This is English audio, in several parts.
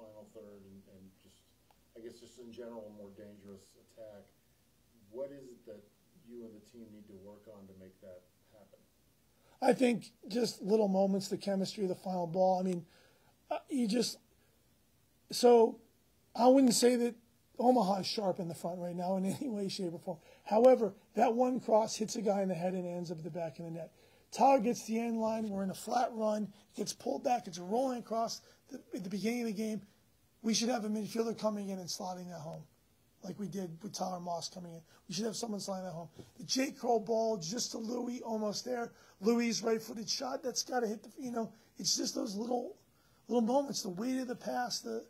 final third and, and just, I guess just in general, a more dangerous attack. What is it that you and the team need to work on to make that happen? I think just little moments, the chemistry of the final ball. I mean, uh, you just so I wouldn't say that Omaha is sharp in the front right now in any way, shape, or form. However, that one cross hits a guy in the head and ends up at the back of the net. Tyler gets the end line. We're in a flat run. Gets pulled back. It's rolling across the, at the beginning of the game. We should have a midfielder coming in and slotting that home, like we did with Tyler Moss coming in. We should have someone slotting that home. The J. Crow ball just to Louis, almost there. Louis' right-footed shot. That's got to hit the. You know, it's just those little, little moments. The weight of the pass. The,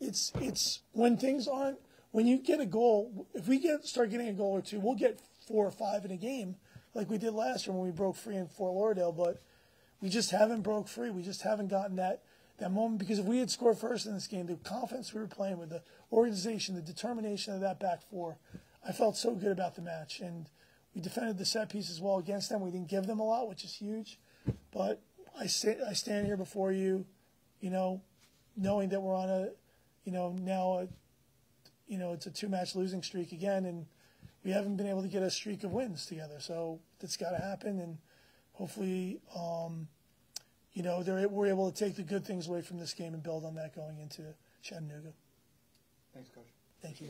it's it's when things aren't. When you get a goal, if we get start getting a goal or two, we'll get four or five in a game, like we did last year when we broke free in Fort Lauderdale. But we just haven't broke free. We just haven't gotten that that moment because if we had scored first in this game, the confidence we were playing with, the organization, the determination of that back four, I felt so good about the match. And we defended the set piece as well against them. We didn't give them a lot, which is huge. But I sit, I stand here before you, you know, knowing that we're on a, you know, now a, you know, it's a two-match losing streak again, and we haven't been able to get a streak of wins together. So that's got to happen, and hopefully. Um, you know, they're, we're able to take the good things away from this game and build on that going into Chattanooga. Thanks, Coach. Thank you.